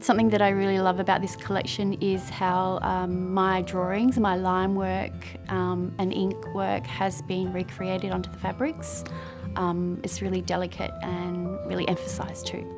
Something that I really love about this collection is how um, my drawings, my line work um, and ink work has been recreated onto the fabrics. Um, it's really delicate and really emphasised too.